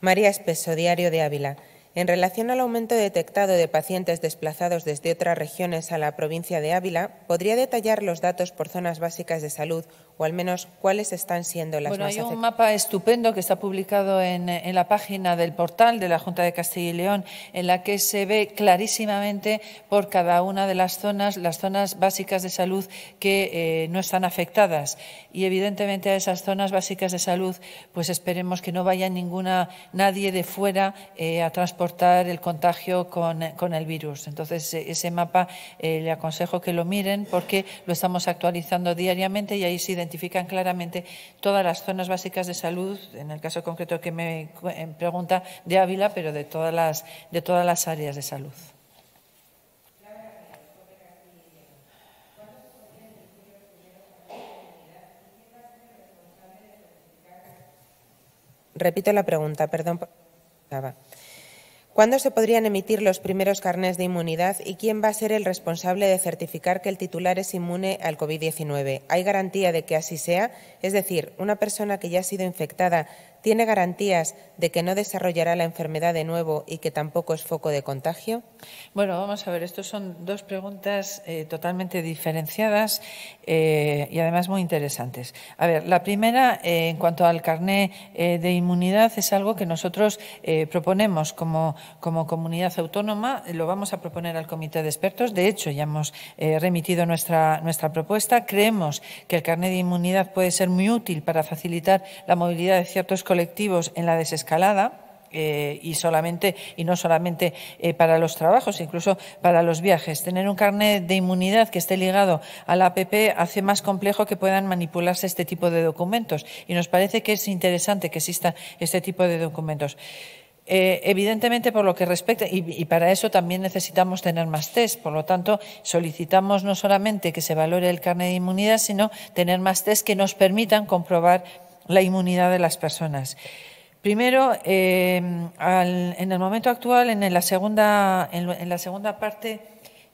María Espeso, Diario de Ávila. En relación al aumento detectado de pacientes desplazados desde otras regiones a la provincia de Ávila, ¿podría detallar los datos por zonas básicas de salud o al menos cuáles están siendo las bueno, más Hay un mapa estupendo que está publicado en, la página del portal de la Junta de Castilla y León, en la que se ve clarísimamente por cada una de las zonas, las zonas básicas de salud que eh, no están afectadas. Y evidentemente a esas zonas básicas de salud, pues esperemos que no vaya ninguna, nadie de fuera eh, a transportar el contagio con, el virus. Entonces, e, ese mapa eh, le aconsejo que lo miren porque lo estamos actualizando diariamente y ahí sí identifican claramente todas las zonas básicas de salud, en el caso concreto que me pregunta de Ávila, pero de todas las, de todas las áreas de salud. Repito la pregunta, perdón. ¿Cuándo se podrían emitir los primeros carnés de inmunidad y quién va a ser el responsable de certificar que el titular es inmune al COVID-19? ¿Hay garantía de que así sea? Es decir, una persona que ya ha sido infectada ¿Tiene garantías de que no desarrollará la enfermedad de nuevo y que tampoco es foco de contagio? Bueno, vamos a ver, estas son dos preguntas eh, totalmente diferenciadas eh, y además muy interesantes. A ver, la primera, eh, en cuanto al carné de inmunidad, es algo que nosotros proponemos como, como comunidad autónoma, lo vamos a proponer al comité de expertos. De hecho, ya hemos remitido nuestra, nuestra propuesta. Creemos que el carné de inmunidad puede ser muy útil para facilitar la movilidad de ciertos colectivos en la desescalada. Eh, y no solamente eh, para los trabajos, incluso para los viajes. Tener un carnet de inmunidad que esté ligado a la APP hace más complejo que puedan manipularse este tipo de documentos y nos parece que es interesante que exista este tipo de documentos. Eh, evidentemente, por lo que respecta, y, y, para eso también necesitamos tener más test. Por lo tanto, solicitamos no solamente que se valore el carnet de inmunidad, sino tener más test que nos permitan comprobar la inmunidad de las personas. Primero, eh, en el momento actual, en la segunda, en la segunda parte,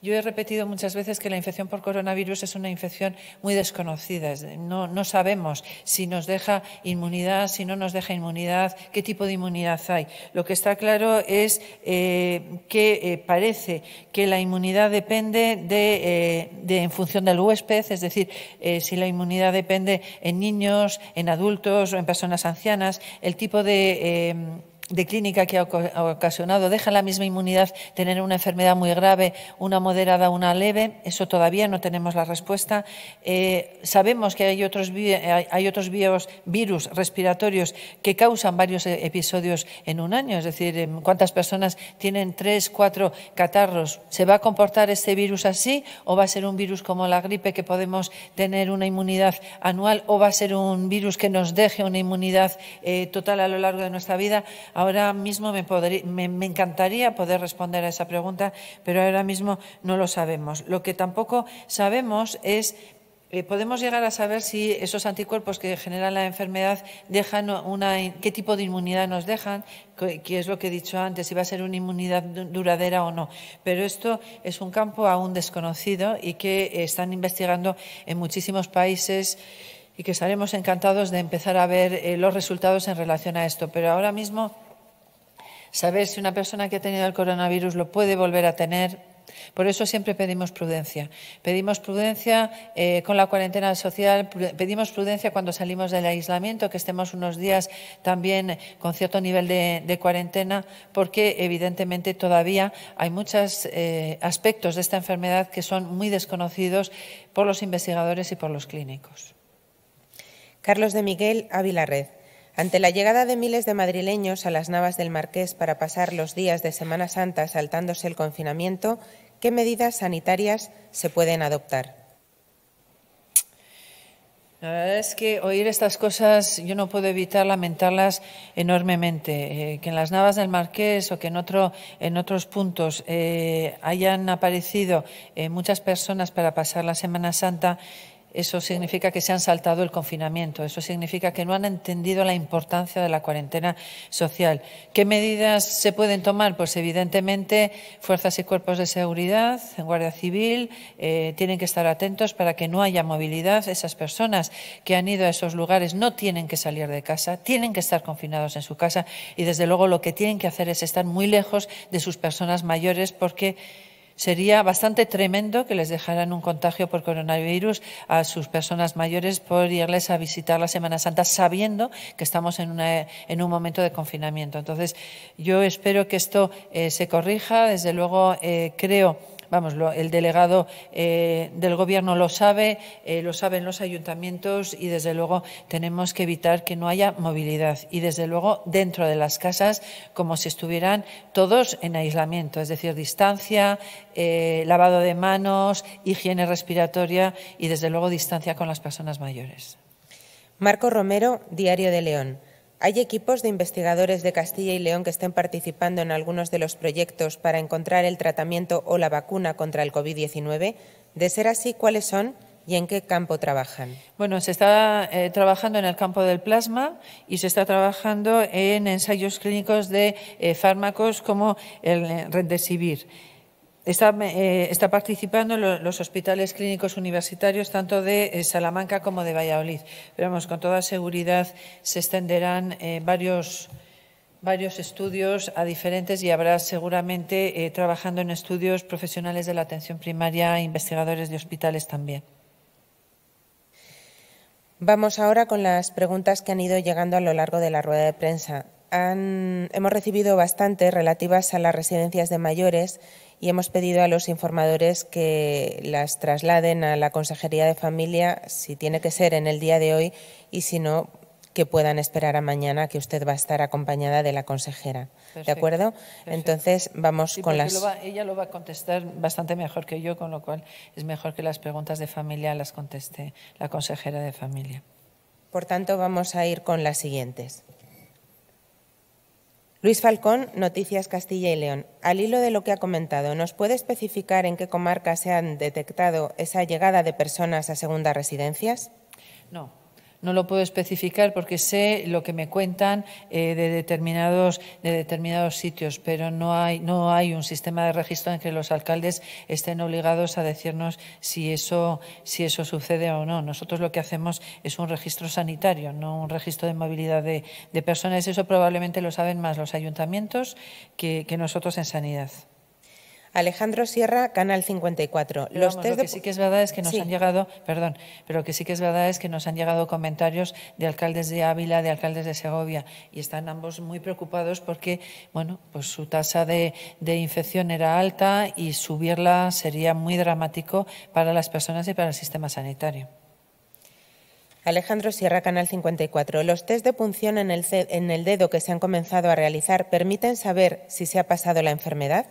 yo he repetido muchas veces que la infección por coronavirus es una infección muy desconocida. No, sabemos si nos deja inmunidad, si no nos deja inmunidad, qué tipo de inmunidad hay. Lo que está claro es eh, que eh, parece que la inmunidad depende de, de, en función del huésped, es decir, eh, si la inmunidad depende en niños, en adultos o en personas ancianas, el tipo de de clínica que ha ocasionado, deja la misma inmunidad tener una enfermedad muy grave, una moderada, una leve. Eso todavía no tenemos la respuesta. Eh, sabemos que hay otros, virus respiratorios que causan varios e-, episodios en un año, es decir, cuántas personas tienen tres, cuatro catarros. ¿Se va a comportar este virus así o va a ser un virus como la gripe que podemos tener una inmunidad anual o va a ser un virus que nos deje una inmunidad eh, total a lo largo de nuestra vida? Ahora mismo me, me, encantaría poder responder a esa pregunta, pero ahora mismo no lo sabemos. Lo que tampoco sabemos es eh, podemos llegar a saber si esos anticuerpos que generan la enfermedad dejan una, qué tipo de inmunidad nos dejan, que es lo que he dicho antes, si va a ser una inmunidad duradera o no. Pero esto es un campo aún desconocido y que están investigando en muchísimos países y que estaremos encantados de empezar a ver eh, los resultados en relación a esto. Pero ahora mismo saber si una persona que ha tenido el coronavirus lo puede volver a tener. Por eso siempre pedimos prudencia. Pedimos prudencia eh, con la cuarentena social, pedimos prudencia cuando salimos del aislamiento, que estemos unos días también con cierto nivel de, cuarentena, porque evidentemente todavía hay muchos eh, aspectos de esta enfermedad que son muy desconocidos por los investigadores y por los clínicos. Carlos de Miguel Ávila Red. Ante la llegada de miles de madrileños a las Navas del Marqués para pasar los días de Semana Santa saltándose el confinamiento, ¿qué medidas sanitarias se pueden adoptar? La verdad es que oír estas cosas yo no puedo evitar lamentarlas enormemente. Eh, que en las Navas del Marqués o que en, otro, otros puntos eh, hayan aparecido eh, muchas personas para pasar la Semana Santa eso significa que se han saltado el confinamiento, eso significa que no han entendido la importancia de la cuarentena social. ¿Qué medidas se pueden tomar? Pues evidentemente fuerzas y cuerpos de seguridad, Guardia Civil, eh, tienen que estar atentos para que no haya movilidad. Esas personas que han ido a esos lugares no tienen que salir de casa, tienen que estar confinados en su casa y desde luego lo que tienen que hacer es estar muy lejos de sus personas mayores porque Sería bastante tremendo que les dejaran un contagio por coronavirus a sus personas mayores por irles a visitar la Semana Santa sabiendo que estamos en, un momento de confinamiento. Entonces, yo espero que esto eh, se corrija. Desde luego, eh, creo vamos, el delegado eh, del Gobierno lo sabe, eh, lo saben los ayuntamientos y, desde luego, tenemos que evitar que no haya movilidad. Y, desde luego, dentro de las casas, como si estuvieran todos en aislamiento, es decir, distancia, eh, lavado de manos, higiene respiratoria y, desde luego, distancia con las personas mayores. Marco Romero, Diario de León. ¿Hay equipos de investigadores de Castilla y León que estén participando en algunos de los proyectos para encontrar el tratamiento o la vacuna contra el COVID-19? De ser así, ¿cuáles son? ¿Y en qué campo trabajan? Bueno, se está eh, trabajando en el campo del plasma y se está trabajando en ensayos clínicos de eh, fármacos como el eh, Rendesivir. Está, eh, está, participando en los hospitales clínicos universitarios tanto de eh, Salamanca como de Valladolid. Pero con toda seguridad se extenderán eh, varios, varios estudios a diferentes y habrá seguramente trabajando en estudios profesionales de la atención primaria investigadores de hospitales también. Vamos ahora con las preguntas que han ido llegando a lo largo de la rueda de prensa. Hemos recibido bastantes relativas a las residencias de mayores y hemos pedido a los informadores que las trasladen a la Consejería de Familia, si tiene que ser en el día de hoy, y si no, que puedan esperar a mañana, que usted va a estar acompañada de la consejera. ¿De acuerdo? Entonces, vamos con las. ella lo va a contestar bastante mejor que yo, con lo cual es mejor que las preguntas de familia las conteste la consejera de familia. Por tanto, vamos a ir con las siguientes. Luis Falcón, Noticias Castilla y León. Al hilo de lo que ha comentado, ¿nos puede especificar en qué comarca se han detectado esa llegada de personas a segundas residencias? No, no lo puedo especificar porque sé lo que me cuentan eh, de, determinados, de determinados sitios, pero no hay, no hay un sistema de registro en que los alcaldes estén obligados a decirnos si eso, si eso sucede o no. Nosotros lo que hacemos es un registro sanitario, no un registro de movilidad de, personas. Eso probablemente lo saben más los ayuntamientos que nosotros en sanidad. Alejandro Sierra, Canal 54. Los lo que sí que es verdad es que nos han llegado, perdón, pero lo que sí que es verdad es que nos han llegado comentarios de alcaldes de Ávila, de alcaldes de Segovia, y están ambos muy preocupados porque, bueno, pues su tasa de, de infección era alta y subirla sería muy dramático para las personas y para el sistema sanitario. Alejandro Sierra, Canal 54. Los test de punción en el, en el dedo que se han comenzado a realizar permiten saber si se ha pasado la enfermedad.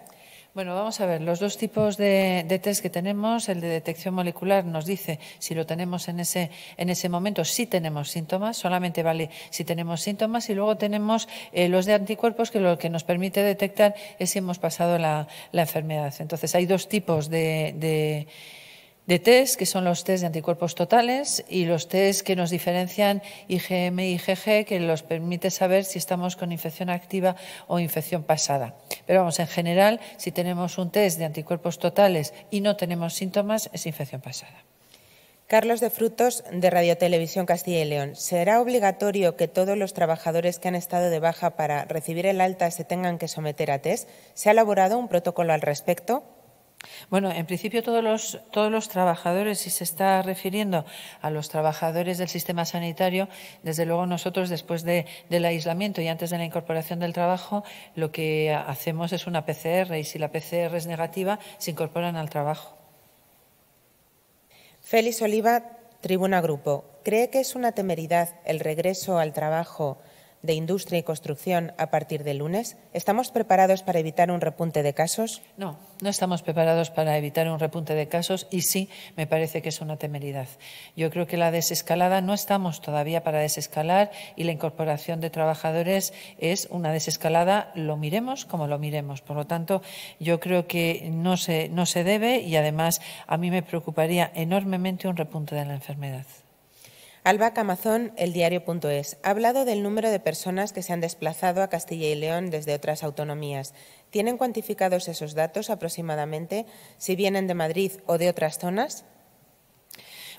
Bueno, vamos a ver, los dos tipos de, test que tenemos, el de detección molecular nos dice si lo tenemos en ese, en ese momento, si tenemos síntomas, solamente vale si tenemos síntomas, y luego tenemos eh, los de anticuerpos que lo que nos permite detectar es si hemos pasado la, enfermedad. Entonces, hay dos tipos de de test, que son los test de anticuerpos totales, y los test que nos diferencian IgM y IgG, que nos permite saber si estamos con infección activa o infección pasada. Pero vamos, en general, si tenemos un test de anticuerpos totales y no tenemos síntomas, es infección pasada. Carlos de Frutos, de Radio Televisión Castilla y León. ¿Será obligatorio que todos los trabajadores que han estado de baja para recibir el alta se tengan que someter a test? ¿Se ha elaborado un protocolo al respecto? Bueno, en principio todos los, todos los trabajadores, si se está refiriendo a los trabajadores del sistema sanitario, desde luego nosotros después del aislamiento y antes de la incorporación del trabajo, lo que hacemos es una PCR y si la PCR es negativa, se incorporan al trabajo. Félix Oliva, Tribuna Grupo. ¿Cree que es una temeridad el regreso al trabajo de Industria y Construcción a partir del lunes? ¿Estamos preparados para evitar un repunte de casos? No, no estamos preparados para evitar un repunte de casos y sí, me parece que es una temeridad. Yo creo que la desescalada no estamos todavía para desescalar y la incorporación de trabajadores es una desescalada, lo miremos como lo miremos. Por lo tanto, yo creo que no se, no se debe y además a mí me preocuparía enormemente un repunte de la enfermedad. Alba Camazón, el diario.es, ha hablado del número de personas que se han desplazado a Castilla y León desde otras autonomías. ¿Tienen cuantificados esos datos aproximadamente, si vienen de Madrid o de otras zonas?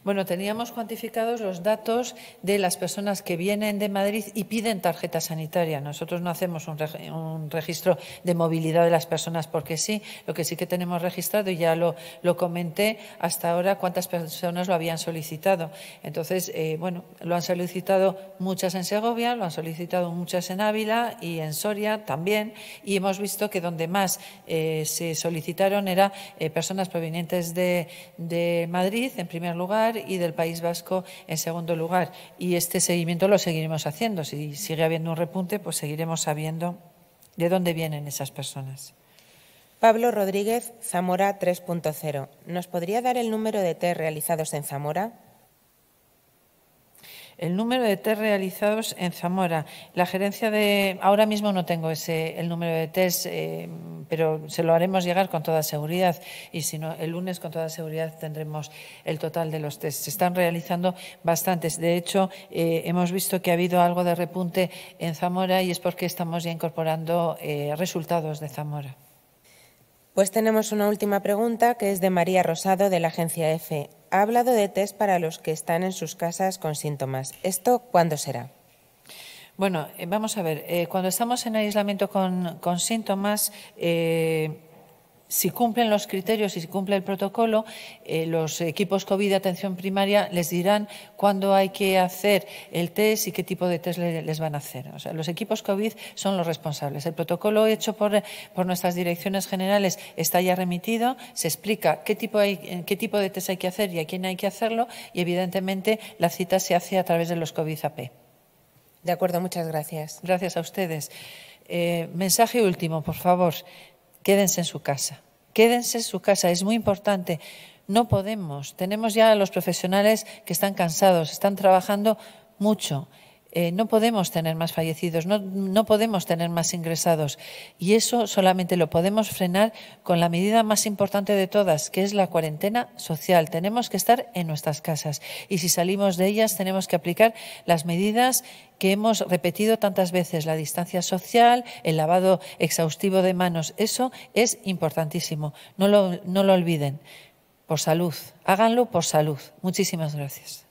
Bueno, teníamos cuantificados los datos de las personas que vienen de Madrid y piden tarjeta sanitaria. Nosotros no hacemos un, registro de movilidad de las personas porque sí. Lo que sí que tenemos registrado, y ya lo, comenté hasta ahora, cuántas personas lo habían solicitado. Entonces, eh, bueno, lo han solicitado muchas en Segovia, lo han solicitado muchas en Ávila y en Soria también. Y hemos visto que donde más eh, se solicitaron eran eh, personas provenientes de Madrid, en primer lugar, y del País Vasco en segundo lugar. Y este seguimiento lo seguiremos haciendo. Si sigue habiendo un repunte, pues seguiremos sabiendo de dónde vienen esas personas. Pablo Rodríguez, Zamora 3.0. ¿Nos podría dar el número de test realizados en Zamora? El número de test realizados en Zamora. La gerencia de. Ahora mismo no tengo ese, el número de test, eh, pero se lo haremos llegar con toda seguridad. Y si no, el lunes con toda seguridad tendremos el total de los test. Se están realizando bastantes. De hecho, eh, hemos visto que ha habido algo de repunte en Zamora y es porque estamos ya incorporando eh, resultados de Zamora. Pues tenemos una última pregunta que es de María Rosado de la agencia EFE. Ha hablado de test para los que están en sus casas con síntomas. ¿Esto cuándo será? Bueno, eh, vamos a ver. Eh, cuando estamos en aislamiento con, síntomas, eh, si cumplen los criterios y si cumple el protocolo, eh, los equipos COVID de atención primaria les dirán cuándo hay que hacer el test y qué tipo de test les van a hacer. O sea, los equipos COVID son los responsables. El protocolo hecho por, nuestras direcciones generales está ya remitido, se explica qué tipo, hay, qué tipo de test hay que hacer y a quién hay que hacerlo y, evidentemente, la cita se hace a través de los COVID AP. De acuerdo, muchas gracias. Gracias a ustedes. Eh, mensaje último, por favor quédense en su casa. Quédense en su casa, es muy importante. No podemos. Tenemos ya a los profesionales que están cansados, están trabajando mucho. Eh, no podemos tener más fallecidos, no, podemos tener más ingresados. Y eso solamente lo podemos frenar con la medida más importante de todas, que es la cuarentena social. Tenemos que estar en nuestras casas y si salimos de ellas tenemos que aplicar las medidas que hemos repetido tantas veces, la distancia social, el lavado exhaustivo de manos. Eso es importantísimo. No lo, no lo olviden. Por salud. Háganlo por salud. Muchísimas gracias.